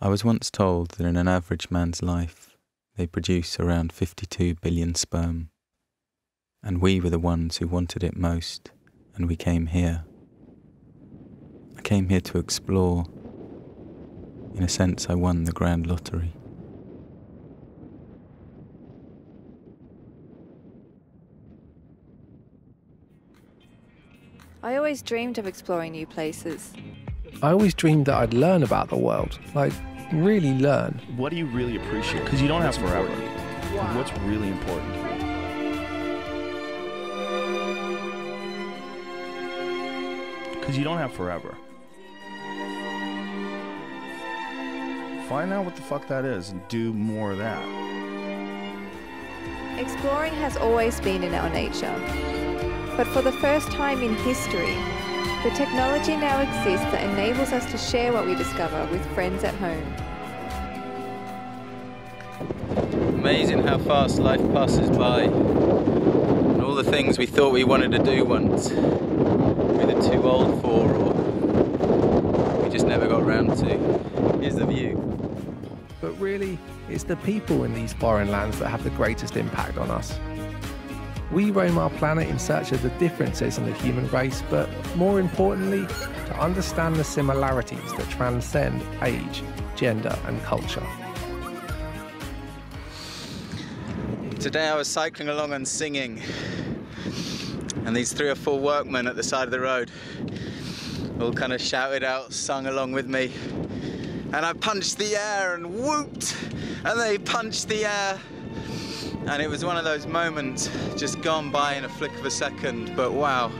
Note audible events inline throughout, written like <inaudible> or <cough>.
I was once told that in an average man's life, they produce around 52 billion sperm. And we were the ones who wanted it most, and we came here. I came here to explore. In a sense, I won the grand lottery. I always dreamed of exploring new places. I always dreamed that I'd learn about the world, like really learn. What do you really appreciate? Because you don't have forever. What's really important? Because you don't have forever. Find out what the fuck that is and do more of that. Exploring has always been in our nature. But for the first time in history, the technology now exists that enables us to share what we discover with friends at home. Amazing how fast life passes by. And all the things we thought we wanted to do once, we were too old for, or we just never got round to. Here's the view. But really, it's the people in these foreign lands that have the greatest impact on us. We roam our planet in search of the differences in the human race, but more importantly, to understand the similarities that transcend age, gender, and culture. Today I was cycling along and singing, and these three or four workmen at the side of the road all kind of shouted out, sung along with me, and I punched the air and whooped, and they punched the air. And it was one of those moments just gone by in a flick of a second, but wow.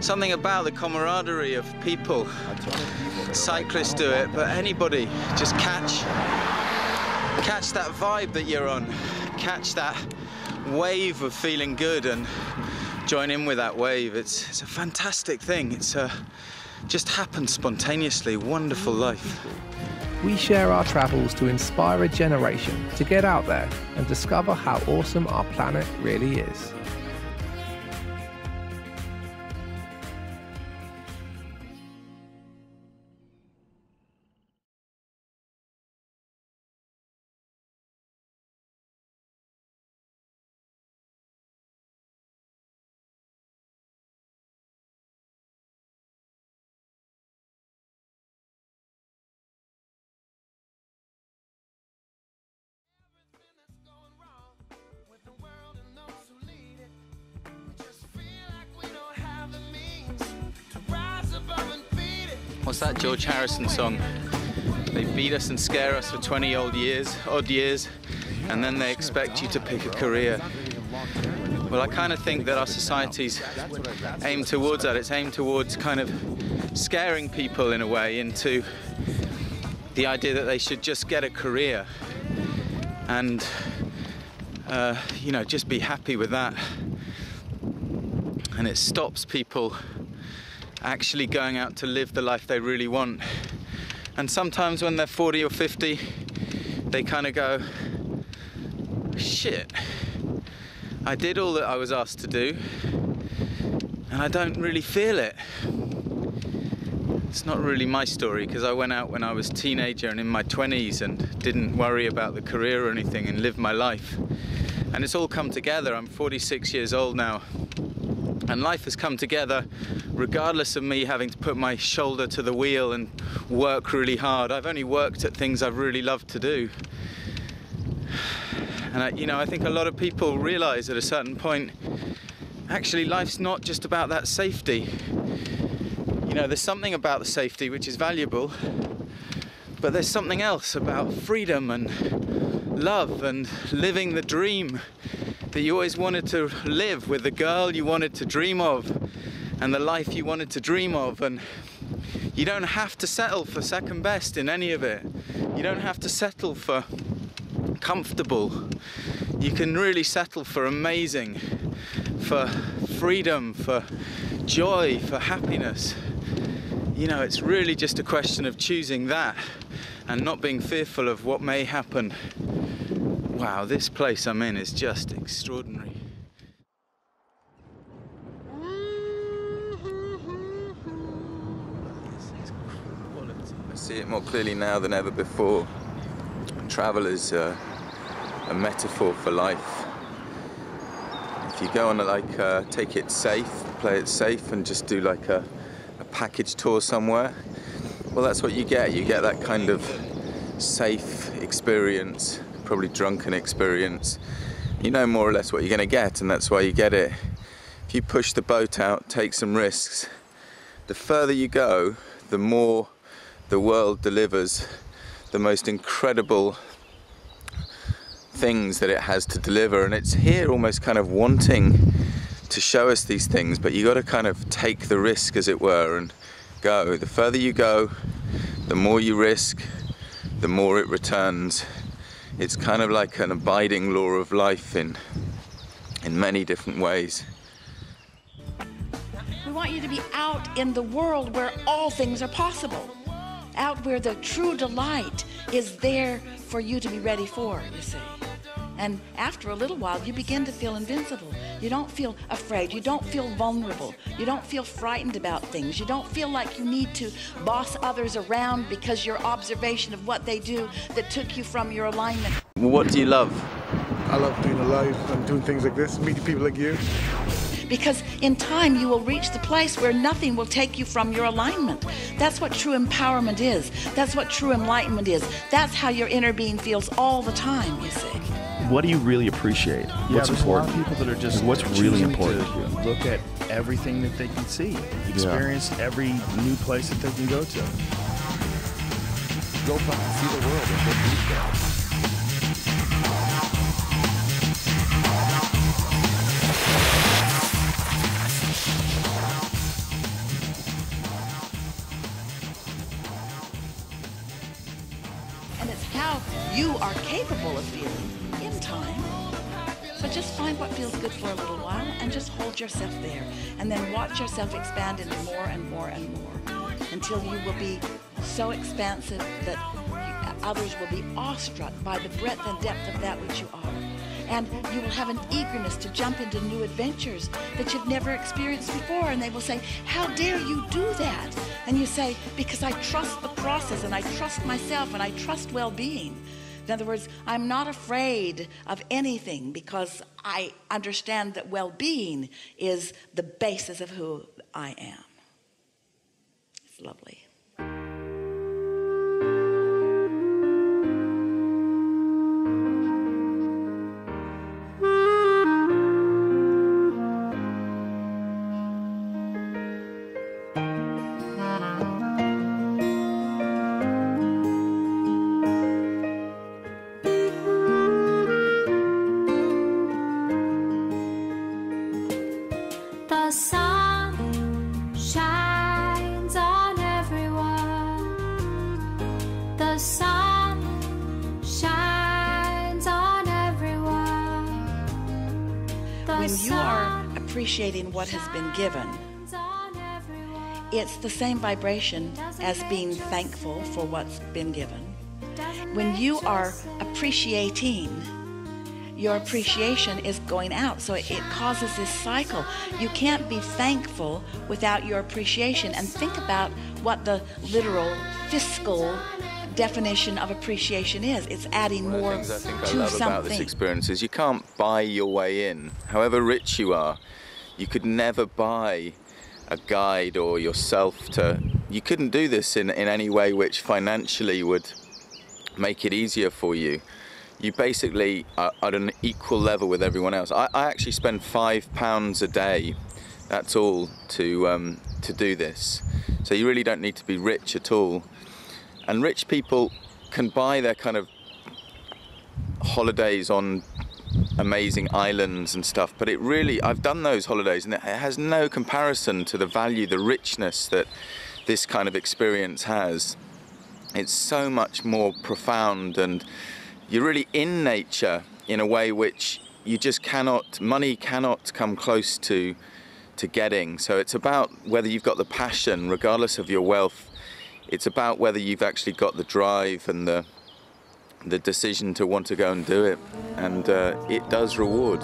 Something about the camaraderie of people. Cyclists do it, but anybody just catch catch that vibe that you're on. Catch that wave of feeling good and join in with that wave. It's, it's a fantastic thing. It's a, just happens spontaneously. Wonderful life. We share our travels to inspire a generation to get out there and discover how awesome our planet really is. What's that George Harrison song? They beat us and scare us for 20 old years, odd years, and then they expect you to pick a career. Well, I kind of think that our society's aimed towards that. It's aimed towards kind of scaring people in a way into the idea that they should just get a career and, uh, you know, just be happy with that. And it stops people actually going out to live the life they really want. And sometimes when they're 40 or 50, they kind of go, shit, I did all that I was asked to do, and I don't really feel it. It's not really my story because I went out when I was teenager and in my 20s and didn't worry about the career or anything and lived my life. And it's all come together. I'm 46 years old now. And life has come together regardless of me having to put my shoulder to the wheel and work really hard. I've only worked at things I've really loved to do. And I, you know, I think a lot of people realize at a certain point, actually life's not just about that safety. You know, there's something about the safety which is valuable, but there's something else about freedom and love and living the dream that you always wanted to live with the girl you wanted to dream of and the life you wanted to dream of and you don't have to settle for second best in any of it. You don't have to settle for comfortable. You can really settle for amazing for freedom for joy for happiness. You know it's really just a question of choosing that and not being fearful of what may happen Wow, this place I'm in is just extraordinary. I see it more clearly now than ever before. Travel is uh, a metaphor for life. If you go on a, like uh, take it safe, play it safe, and just do like a, a package tour somewhere, well, that's what you get. You get that kind of safe experience, probably drunken experience. You know more or less what you're going to get, and that's why you get it. If you push the boat out, take some risks, the further you go, the more the world delivers the most incredible things that it has to deliver. And it's here almost kind of wanting to show us these things, but you got to kind of take the risk, as it were, and go. The further you go, the more you risk, the more it returns. It's kind of like an abiding law of life in in many different ways. We want you to be out in the world where all things are possible. Out where the true delight is there for you to be ready for, you see. And after a little while, you begin to feel invincible. You don't feel afraid. You don't feel vulnerable. You don't feel frightened about things. You don't feel like you need to boss others around because your observation of what they do that took you from your alignment. What do you love? I love being alive and doing things like this, meeting people like you. Because in time, you will reach the place where nothing will take you from your alignment. That's what true empowerment is. That's what true enlightenment is. That's how your inner being feels all the time, you see what do you really appreciate? Yeah, what's there's important? A lot of people that are just what's really important to look at everything that they can see, experience yeah. every new place that they can go to. Go fucking see the world and get deep there. And it's how you are capable of feeling time. So just find what feels good for a little while and just hold yourself there. And then watch yourself expand into more and more and more until you will be so expansive that others will be awestruck by the breadth and depth of that which you are. And you will have an eagerness to jump into new adventures that you've never experienced before. And they will say, How dare you do that? And you say, Because I trust the process and I trust myself and I trust well being. In other words, I'm not afraid of anything because I understand that well being is the basis of who I am. It's lovely. What has been given. It's the same vibration as being thankful for what's been given. When you are appreciating, your appreciation is going out. So it causes this cycle. You can't be thankful without your appreciation. And think about what the literal fiscal definition of appreciation is. It's adding One more of the things I think to I love something. about this experience is you can't buy your way in. However rich you are, you could never buy a guide or yourself to you couldn't do this in, in any way which financially would make it easier for you. You basically are at an equal level with everyone else. I, I actually spend five pounds a day that's all to um, to do this. So you really don't need to be rich at all. And rich people can buy their kind of holidays on amazing islands and stuff. But it really, I've done those holidays and it has no comparison to the value, the richness that this kind of experience has. It's so much more profound and you're really in nature in a way which you just cannot, money cannot come close to, to getting. So it's about whether you've got the passion, regardless of your wealth. It's about whether you've actually got the drive and the, the decision to want to go and do it, and uh, it does reward.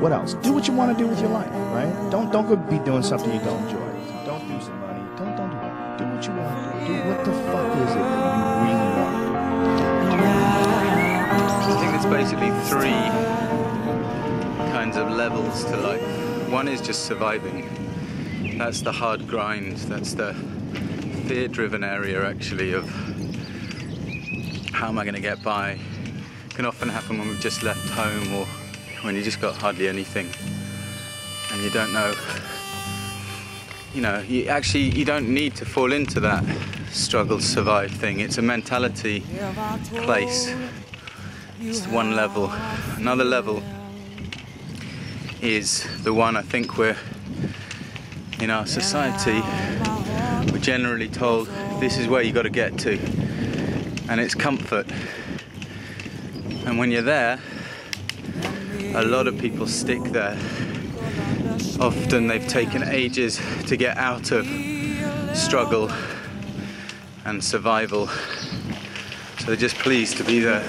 What else? Do what you want to do with your life, right? Don't don't go be doing something you don't enjoy. Don't do some money. Don't don't do that. Do what you want to do. Do what the fuck is it that you really want to do? I think there's basically three kinds of levels to life. One is just surviving. That's the hard grind. That's the fear-driven area, actually, of how am I going to get by. It can often happen when we've just left home or when you just got hardly anything and you don't know. You know, you actually you don't need to fall into that struggle to survive thing. It's a mentality place. It's one level. Another level is the one I think we're in our society we're generally told this is where you got to get to and it's comfort. And when you're there a lot of people stick there. Often they've taken ages to get out of struggle and survival. So they're just pleased to be there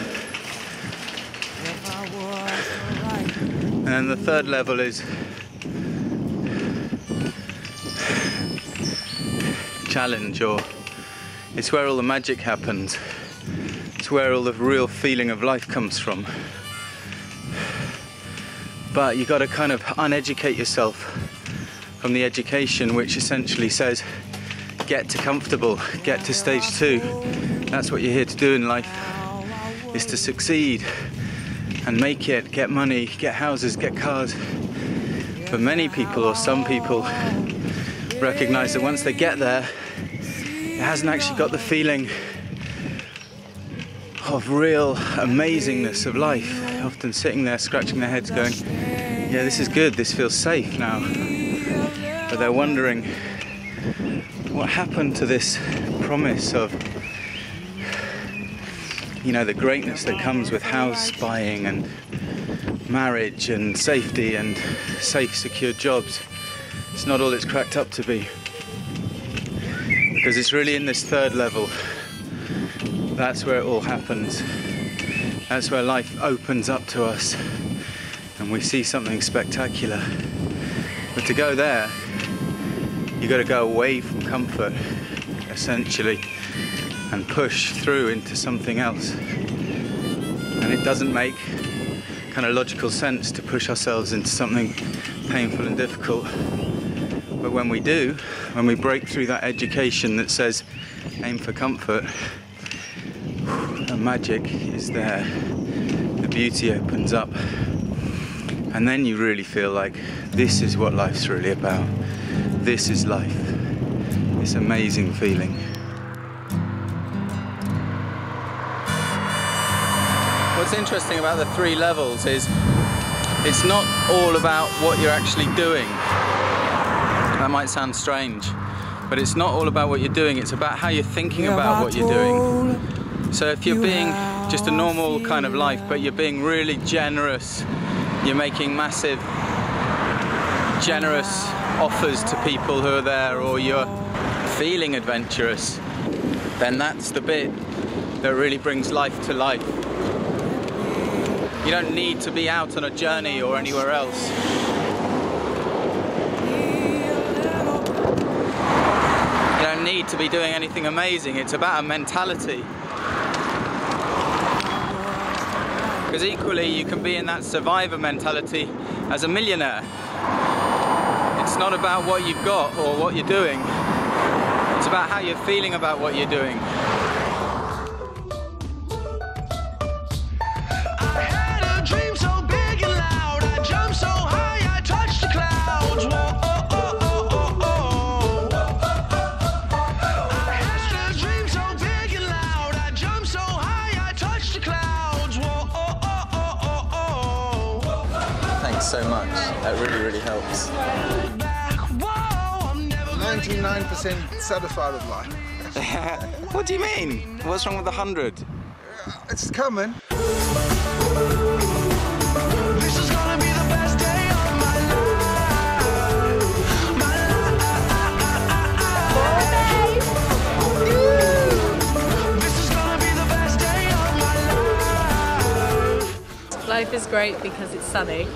and then the third level is challenge or it's where all the magic happens. It's where all the real feeling of life comes from. But you got to kind of uneducate yourself from the education which essentially says get to comfortable, get to stage two. That's what you're here to do in life is to succeed and make it, get money, get houses, get cars. But many people or some people recognize that once they get there, it hasn't actually got the feeling of real amazingness of life. Often sitting there scratching their heads going, yeah, this is good, this feels safe now. But they're wondering what happened to this promise of you know the greatness that comes with house buying and marriage and safety and safe secure jobs. It's not all it's cracked up to be. Because it's really in this third level. That's where it all happens. That's where life opens up to us and we see something spectacular. But to go there you've got to go away from comfort essentially and push through into something else. And it doesn't make kind of logical sense to push ourselves into something painful and difficult. But when we do, when we break through that education that says aim for comfort, the magic is there. The beauty opens up. And then you really feel like this is what life's really about. This is life. This amazing feeling. What's interesting about the three levels is it's not all about what you're actually doing. That might sound strange, but it's not all about what you're doing, it's about how you're thinking about what you're doing. So if you're being just a normal kind of life, but you're being really generous, you're making massive, generous offers to people who are there, or you're feeling adventurous, then that's the bit that really brings life to life. You don't need to be out on a journey or anywhere else. You don't need to be doing anything amazing. It's about a mentality. Because equally, you can be in that survivor mentality as a millionaire. It's not about what you've got or what you're doing. It's about how you're feeling about what you're doing. Really, really helps. 99% satisfied with life. <laughs> what do you mean? What's wrong with the 100? It's coming. Life is great because it's sunny.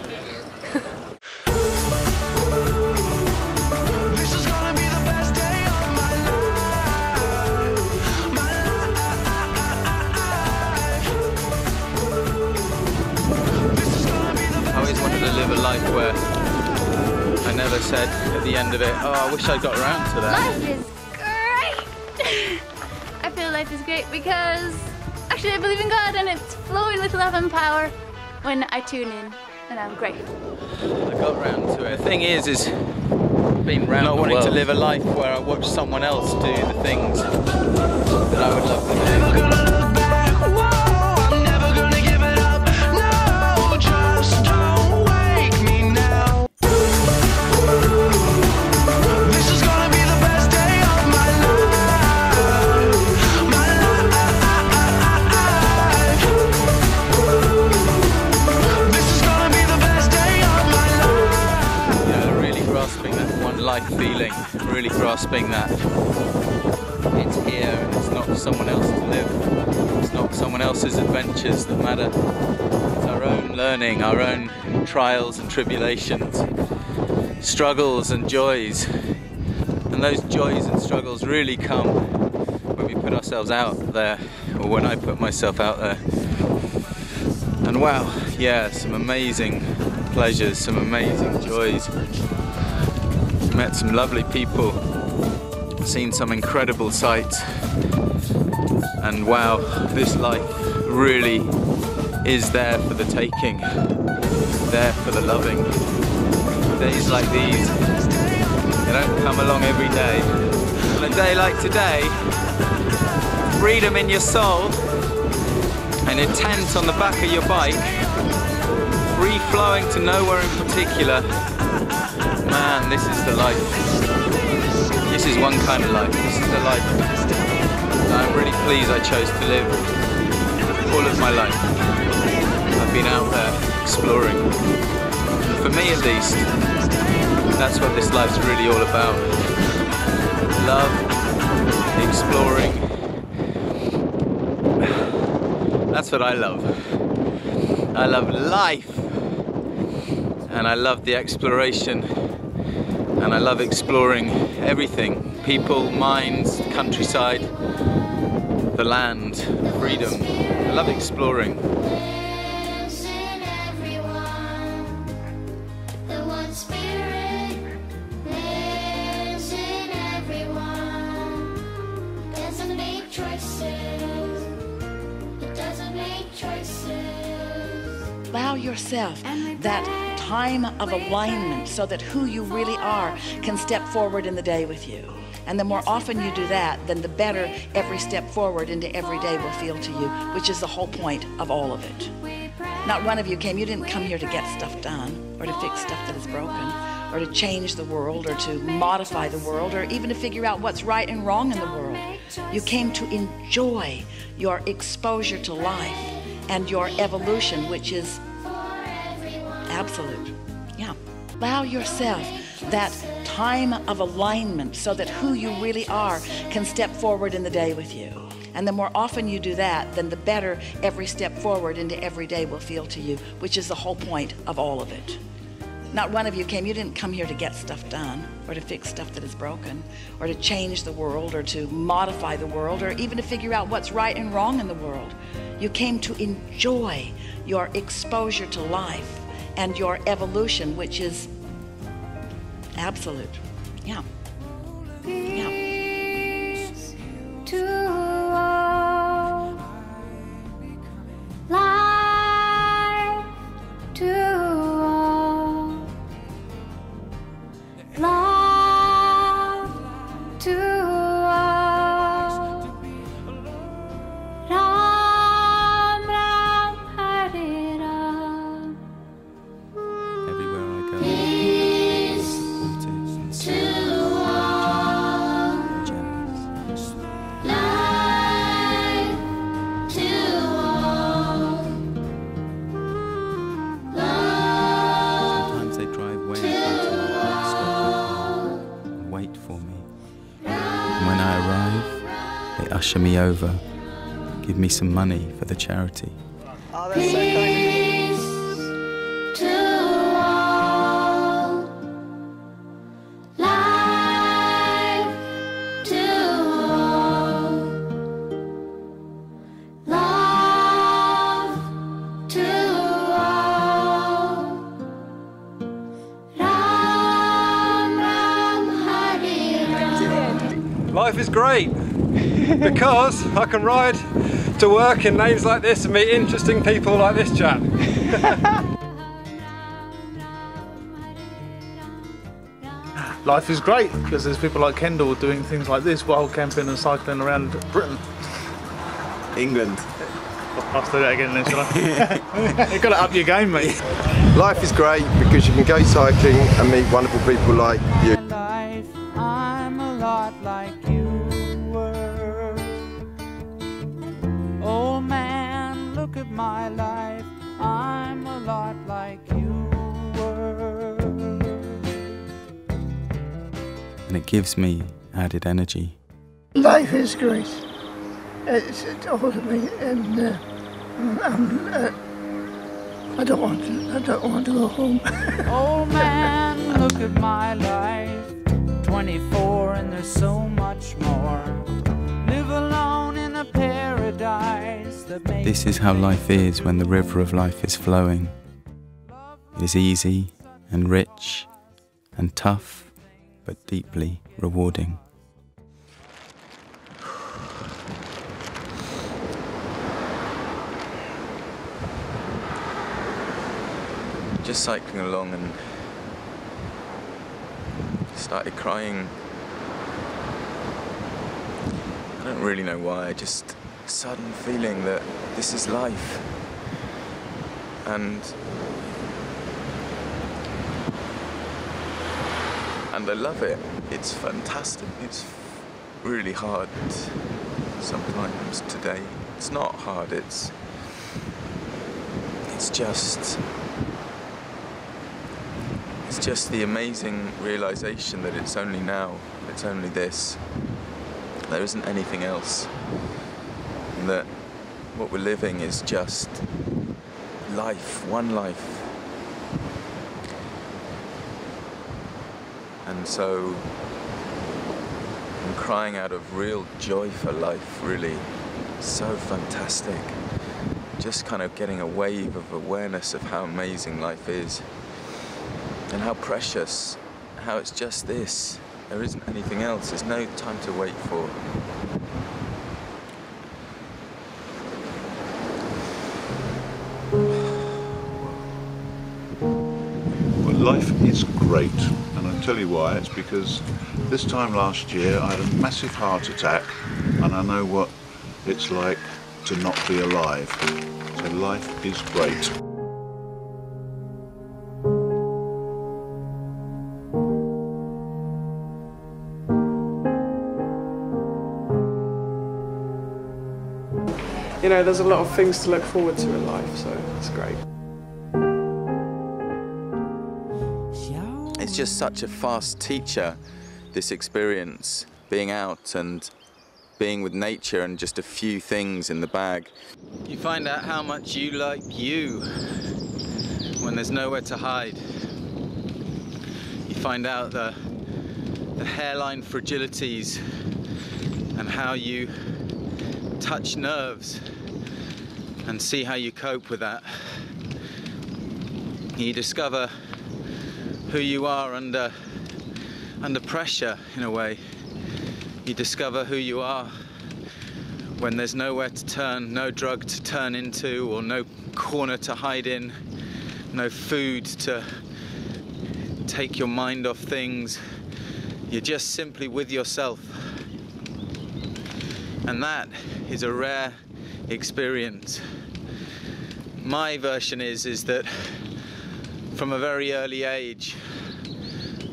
I said at the end of it, oh, I wish I'd got around to that. Life is great! <laughs> I feel life is great because actually I believe in God and it's flowing with love and power when I tune in and I'm great. I got round to it. The thing is, is being round not wanting to live a life where I watch someone else do the things that I would love to do. Really grasping that it's here and it's not for someone else to live. It's not someone else's adventures that matter. It's our own learning, our own trials and tribulations, struggles and joys. And those joys and struggles really come when we put ourselves out there, or when I put myself out there. And wow, yeah, some amazing pleasures, some amazing joys. Met some lovely people, seen some incredible sights, and wow, this life really is there for the taking, there for the loving. Days like these, they don't come along every day. On a day like today, freedom in your soul, and a tent on the back of your bike, free flowing to nowhere in particular. Man, this is the life. This is one kind of life. This is the life I'm really pleased I chose to live all of my life. I've been out there exploring. For me at least, that's what this life's really all about. Love, exploring. That's what I love. I love life. And I love the exploration. And I love exploring everything people, minds, countryside, the land, freedom. I love exploring. Lives in everyone. The one spirit lives in everyone. Doesn't make choices. It doesn't make choices. Allow yourself that time of alignment so that who you really are can step forward in the day with you. And the more often you do that, then the better every step forward into every day will feel to you, which is the whole point of all of it. Not one of you came, you didn't come here to get stuff done or to fix stuff that is broken or to change the world or to modify the world or even to figure out what's right and wrong in the world. You came to enjoy your exposure to life and your evolution, which is absolute. Yeah. Allow yourself that time of alignment so that who you really are can step forward in the day with you. And the more often you do that, then the better every step forward into every day will feel to you, which is the whole point of all of it. Not one of you came, you didn't come here to get stuff done or to fix stuff that is broken or to change the world or to modify the world or even to figure out what's right and wrong in the world. You came to enjoy your exposure to life and your evolution, which is absolute. Yeah. Yeah. usher me over, give me some money for the charity. Oh, Peace to all, life to all, love to all. Ram, Ram, Hari, Ram. Life is great because I can ride to work in lanes like this and meet interesting people like this chap. <laughs> Life is great because there's people like Kendall doing things like this while camping and cycling around Britain. England. <laughs> I'll do that again then, shall <laughs> I? You've got to up your game, mate. Life is great because you can go cycling and meet wonderful people like you. My life, I'm a lot like you were. And it gives me added energy. Life is great. It's totally, and uh, I'm, uh, I don't want to. I don't want to go home. <laughs> Oh man, look at my life, 24 and there's so much more. This is how life is when the river of life is flowing. It is easy and rich and tough, but deeply rewarding. Just cycling along and started crying. I don't really know why, I just sudden feeling that this is life. And and I love it. It's fantastic. It's really hard sometimes today. It's not hard, it's it's just it's just the amazing realization that it's only now, it's only this. There isn't anything else. And that what we're living is just life, one life. And so I'm crying out of real joy for life, really. So fantastic. Just kind of getting a wave of awareness of how amazing life is and how precious, how it's just this. There isn't anything else. There's no time to wait for. Is great, and I'll tell you why. It's because this time last year I had a massive heart attack, and I know what it's like to not be alive. So life is great. You know, there's a lot of things to look forward to in life, so it's great. It's just such a fast teacher, this experience, being out and being with nature and just a few things in the bag. You find out how much you like you when there's nowhere to hide. You find out the, the hairline fragilities and how you touch nerves and see how you cope with that. You discover who you are under under pressure in a way. You discover who you are when there's nowhere to turn, no drug to turn into or no corner to hide in, no food to take your mind off things. You're just simply with yourself. And that is a rare experience. My version is is that from a very early age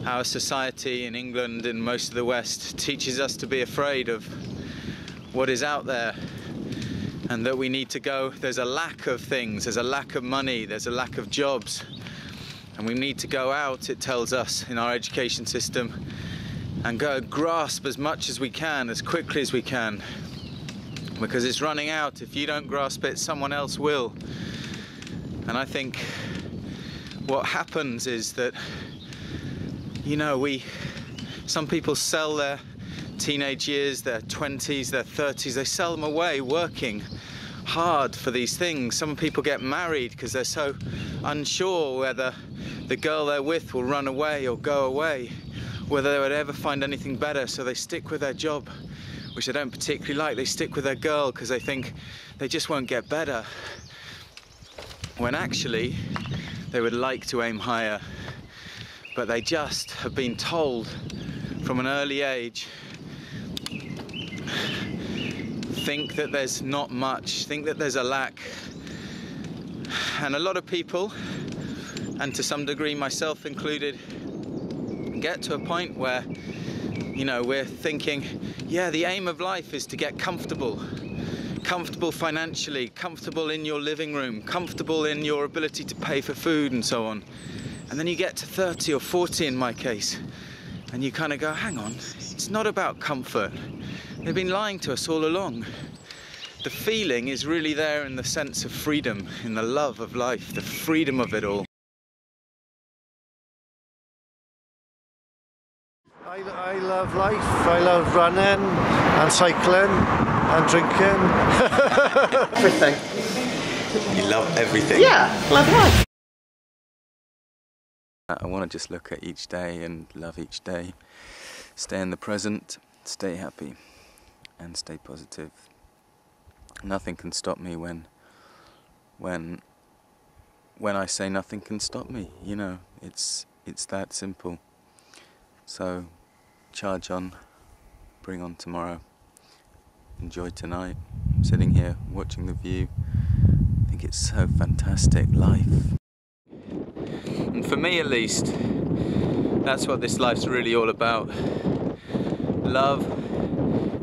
our society in England and most of the West teaches us to be afraid of what is out there and that we need to go. There's a lack of things there's a lack of money there's a lack of jobs and we need to go out it tells us in our education system and go grasp as much as we can as quickly as we can because it's running out. If you don't grasp it someone else will. And I think what happens is that you know we some people sell their teenage years their 20s their 30s they sell them away working hard for these things some people get married because they're so unsure whether the girl they're with will run away or go away whether they would ever find anything better, so they stick with their job, which they don't particularly like. They stick with their girl because they think they just won't get better. When actually, they would like to aim higher, but they just have been told from an early age think that there's not much, think that there's a lack. And a lot of people, and to some degree myself included, get to a point where, you know, we're thinking, yeah, the aim of life is to get comfortable. Comfortable financially, comfortable in your living room, comfortable in your ability to pay for food and so on. And then you get to 30 or 40 in my case, and you kind of go, hang on, it's not about comfort. They've been lying to us all along. The feeling is really there in the sense of freedom, in the love of life, the freedom of it all. I, I love life. I love running and cycling and drinking. Everything. You love everything? Yeah, love life. I want to just look at each day and love each day, stay in the present, stay happy, and stay positive. Nothing can stop me when, when, when I say nothing can stop me. You know, it's it's that simple. So, charge on, bring on tomorrow. Enjoy tonight. I'm sitting here watching the view. I think it's so fantastic. Life. And for me at least, that's what this life's really all about. Love,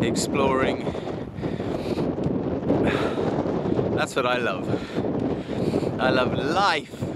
exploring. <sighs> That's what I love. I love life.